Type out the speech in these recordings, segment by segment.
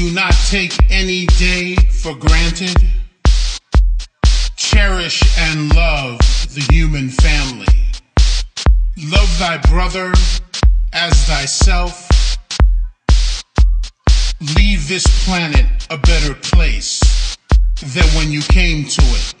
Do not take any day for granted. Cherish and love the human family. Love thy brother as thyself. Leave this planet a better place than when you came to it.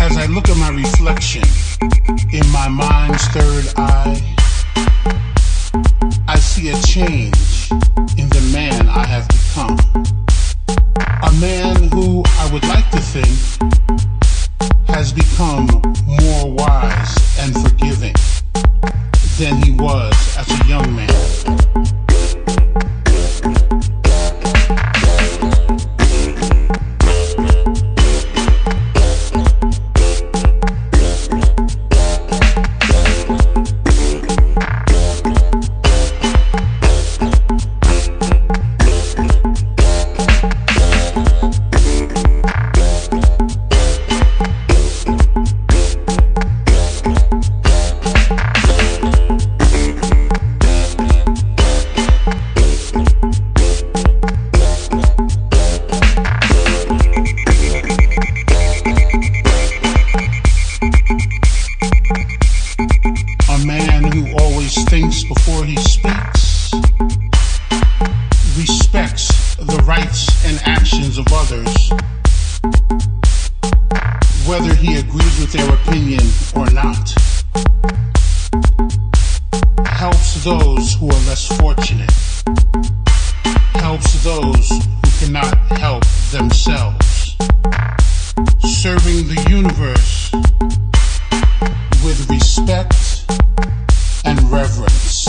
As I look at my reflection in my mind's third eye, I see a change in the man I have become. A man who I would like to think has become who always thinks before he speaks, respects the rights and actions of others, whether he agrees with their opinion or not, helps those who are less fortunate, helps those who cannot help themselves, serving the universe with respect and reverence.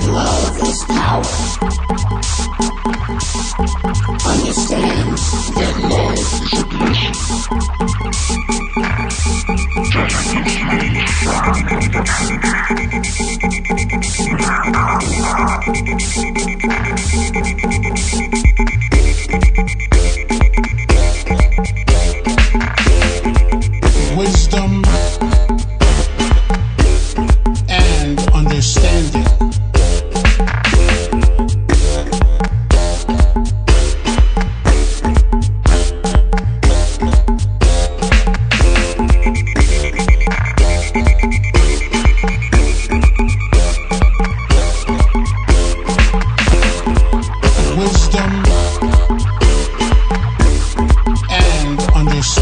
that love is power. Understand that love is a bliss. Just the same sound of the. Wisdom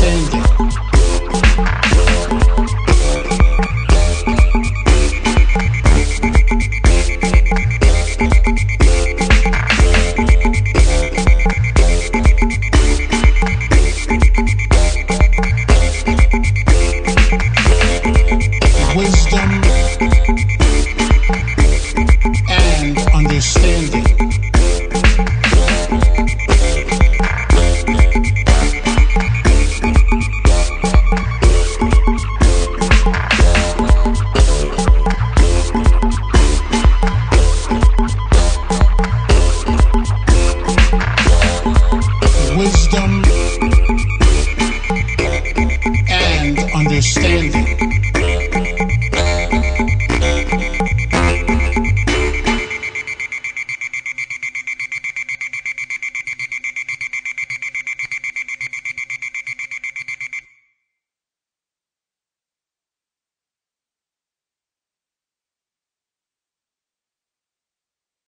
understanding. Wisdom